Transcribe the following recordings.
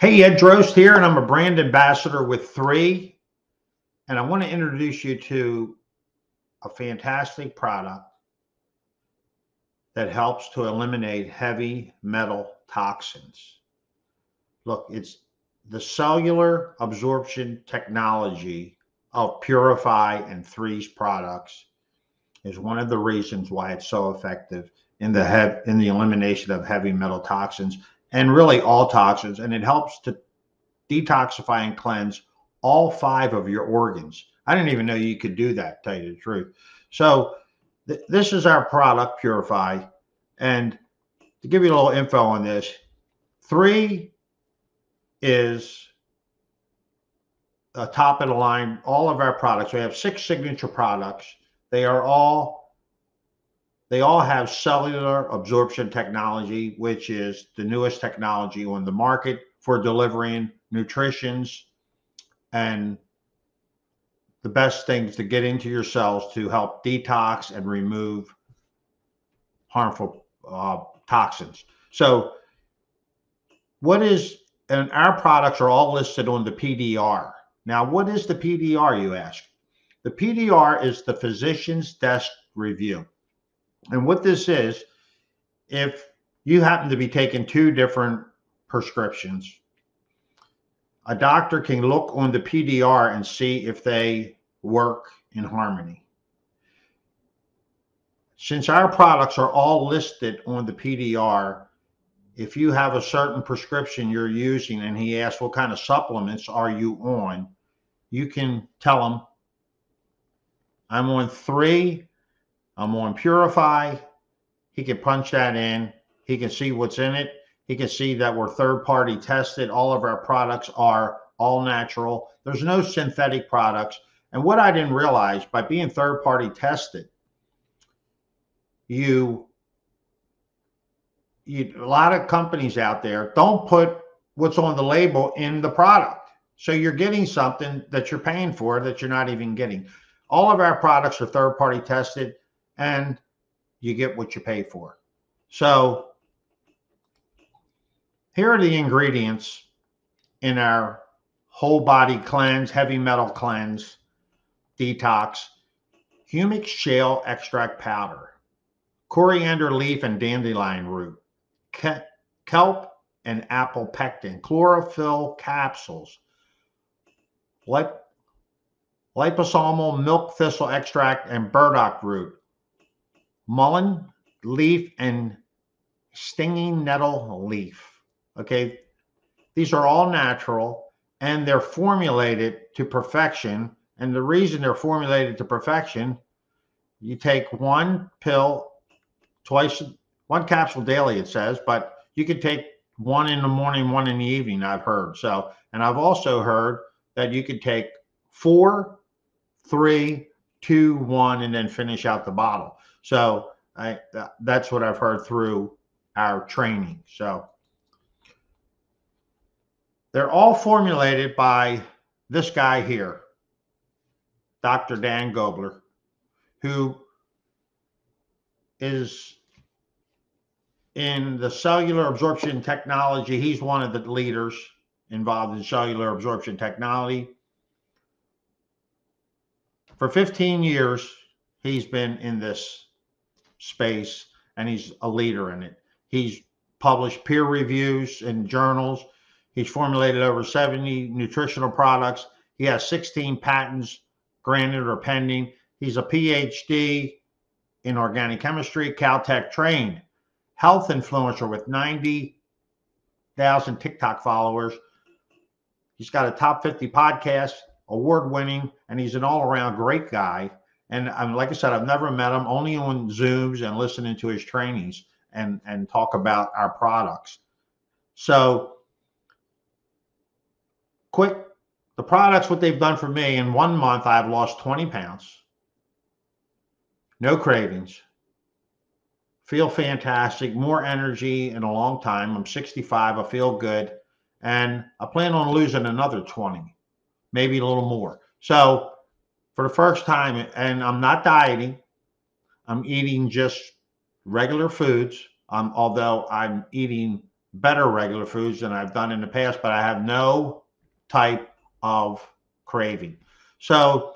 Hey, Ed Drost here, and I'm a brand ambassador with Three. And I want to introduce you to a fantastic product that helps to eliminate heavy metal toxins. Look, it's the cellular absorption technology of Purifi and Three's products is one of the reasons why it's so effective in the in the elimination of heavy metal toxins and really all toxins. And it helps to detoxify and cleanse all five of your organs. I didn't even know you could do that, tell you the truth. So th- this is our product, Purifi. And to give you a little info on this, three is a top of the line. All of our products, we have six signature products. They are all they all have cellular absorption technology, which is the newest technology on the market for delivering nutritions and the best things to get into your cells to help detox and remove harmful uh, toxins. So, what is, and our products are all listed on the PDR. Now, what is the PDR, you ask? The PDR is the physician's desk review. And what this is, if you happen to be taking two different prescriptions, a doctor can look on the PDR and see if they work in harmony. Since our products are all listed on the PDR, if you have a certain prescription you're using and he asks what kind of supplements are you on, you can tell him, I'm on three I'm on Purifi. He can punch that in. He can see what's in it. He can see that we're third party tested. All of our products are all natural. There's no synthetic products. And what I didn't realize by being third party tested, you, you a lot of companies out there don't put what's on the label in the product. So you're getting something that you're paying for that you're not even getting. All of our products are third party tested and you get what you pay for. So here are the ingredients in our whole body cleanse, heavy metal cleanse, detox, humic shale extract powder, coriander leaf and dandelion root, kelp and apple pectin, chlorophyll capsules, lip, liposomal milk thistle extract and burdock root, mullein leaf and stinging nettle leaf. Okay. These are all natural and they're formulated to perfection. And the reason they're formulated to perfection, you take one pill twice, one capsule daily, it says, but you could take one in the morning, one in the evening, I've heard. So, and I've also heard that you could take four, three, two, one, and then finish out the bottle. So I that's what I've heard through our training. So they're all formulated by this guy here, Dr. Dan Gubler, who is in the cellular absorption technology. He's one of the leaders involved in cellular absorption technology. For 15 years, he's been in this space and he's a leader in it. He's published peer reviews in journals. He's formulated over 70 nutritional products. He has 16 patents granted or pending. He's a PhD in organic chemistry, Caltech trained, health influencer with 90,000 TikTok followers. He's got a top 50 podcast, award winning, and he's an all around great guy. And I'm like I said, I've never met him, only on Zooms and listening to his trainings and and talk about our products. So quick, the products, what they've done for me in one month, I've lost 20 pounds. No cravings. Feel fantastic, more energy in a long time. I'm 65, I feel good. And I plan on losing another 20, maybe a little more. So for the first time, and I'm not dieting. I'm eating just regular foods. Um, although I'm eating better regular foods than I've done in the past, but I have no type of craving. So,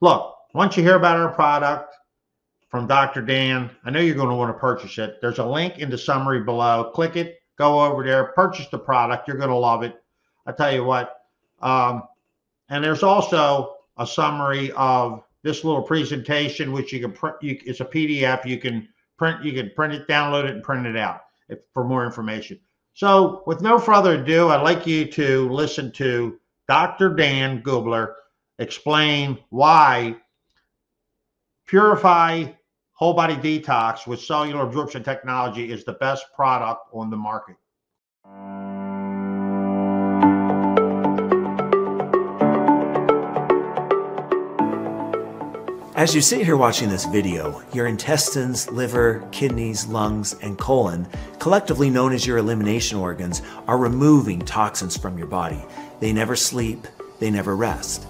look, once you hear about our product from Dr. Dan, I know you're going to want to purchase it. There's a link in the summary below. Click it, go over there, purchase the product. You're going to love it. I tell you what. Um, and there's also a summary of this little presentation, which you can print. You, it's a PDF. You can print. You can print it, download it, and print it out if, for more information. So, with no further ado, I'd like you to listen to Dr. Dan Gubler explain why Purifi Whole Body Detox with cellular absorption technology is the best product on the market. As you sit here watching this video, your intestines, liver, kidneys, lungs, and colon, collectively known as your elimination organs, are removing toxins from your body. They never sleep, they never rest.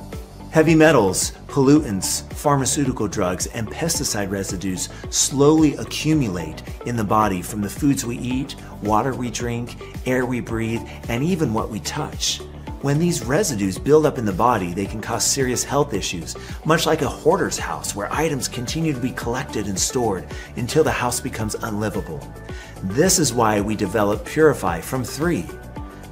Heavy metals, pollutants, pharmaceutical drugs, and pesticide residues slowly accumulate in the body from the foods we eat, water we drink, air we breathe, and even what we touch. When these residues build up in the body, they can cause serious health issues, much like a hoarder's house where items continue to be collected and stored until the house becomes unlivable. This is why we developed Purifi from 3.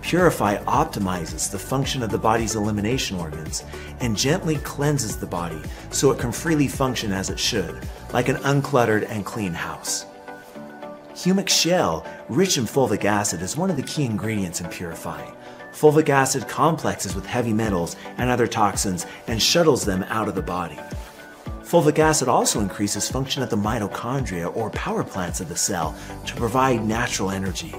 Purifi optimizes the function of the body's elimination organs and gently cleanses the body so it can freely function as it should, like an uncluttered and clean house. Humic shale, rich in fulvic acid, is one of the key ingredients in Purifi. Fulvic acid complexes with heavy metals and other toxins and shuttles them out of the body. Fulvic acid also increases function at the mitochondria or power plants of the cell to provide natural energy.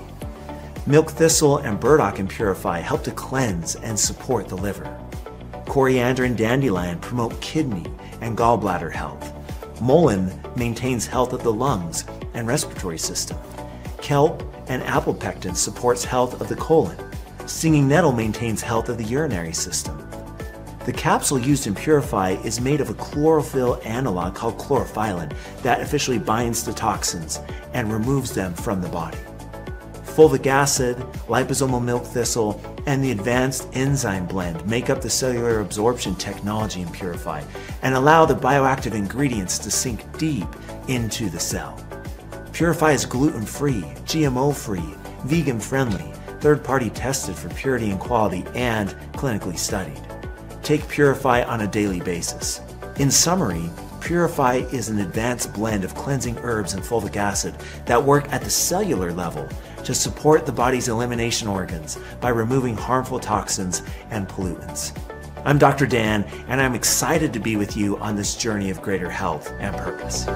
Milk thistle and burdock in Purifi help to cleanse and support the liver. Coriander and dandelion promote kidney and gallbladder health. Mullein maintains health of the lungs and respiratory system. Kelp and apple pectin supports health of the colon. Stinging nettle maintains health of the urinary system. The capsule used in Purifi is made of a chlorophyll analog called chlorophyllin that officially binds the toxins and removes them from the body. Fulvic acid, liposomal milk thistle, and the advanced enzyme blend make up the cellular absorption technology in Purifi and allow the bioactive ingredients to sink deep into the cell. Purifi is gluten free, GMO free, vegan friendly, third party tested for purity and quality, and clinically studied. Take Purifi on a daily basis. In summary, Purifi is an advanced blend of cleansing herbs and fulvic acid that work at the cellular level to support the body's elimination organs by removing harmful toxins and pollutants. I'm Dr. Dan, and I'm excited to be with you on this journey of greater health and purpose.